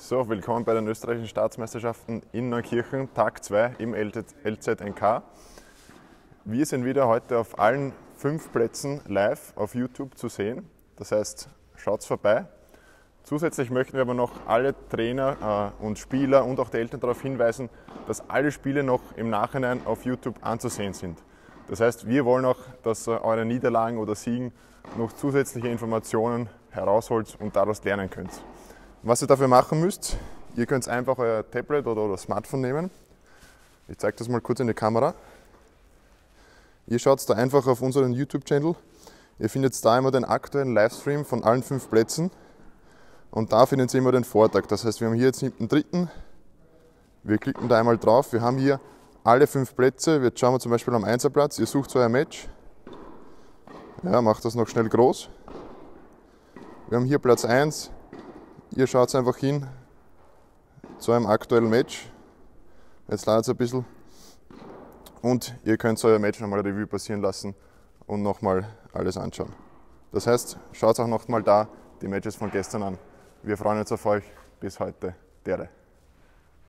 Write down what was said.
So, willkommen bei den österreichischen Staatsmeisterschaften in Neukirchen, Tag 2 im LZNK. Wir sind wieder heute auf allen fünf Plätzen live auf YouTube zu sehen. Das heißt, schaut's vorbei. Zusätzlich möchten wir aber noch alle Trainer äh, und Spieler und auch die Eltern darauf hinweisen, dass alle Spiele noch im Nachhinein auf YouTube anzusehen sind. Das heißt, wir wollen auch, dass ihr eure Niederlagen oder Siegen noch zusätzliche Informationen herausholt und daraus lernen könnt. Was ihr dafür machen müsst, ihr könnt einfach euer Tablet oder euer Smartphone nehmen. Ich zeige das mal kurz in die Kamera. Ihr schaut da einfach auf unseren YouTube-Channel. Ihr findet da immer den aktuellen Livestream von allen fünf Plätzen. Und da findet ihr immer den Vortag. Das heißt, wir haben hier jetzt den dritten. Wir klicken da einmal drauf. Wir haben hier alle fünf Plätze. Jetzt schauen wir zum Beispiel am Einserplatz. Ihr sucht so ein Match. Ja, macht das noch schnell groß. Wir haben hier Platz 1, Ihr schaut einfach hin zu einem aktuellen Match. Jetzt ladet es ein bisschen. Und ihr könnt euer Match nochmal Revue passieren lassen und nochmal alles anschauen. Das heißt, schaut auch nochmal da die Matches von gestern an. Wir freuen uns auf euch. Bis heute. Dere.